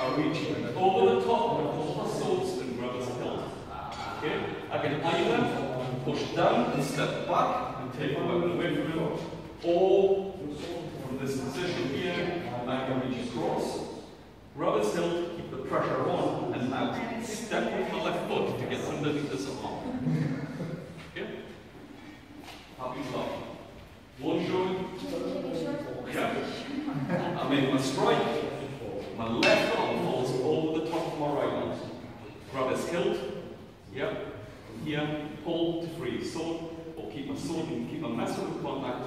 I reach over the top and pull my swords and grab his hilt. Okay? I can either push down and step back and take the weapon away from him, or from this position here, I can reach across, grab his hilt, keep the pressure on, and now step with my left foot to get underneath this arm. Okay? Happy start. One showing. Yeah. I make my strike. My left arm falls over the top of my right arm. Hilt. Yep. From here, pull to free sword, or keep my sword and keep my muscle in contact.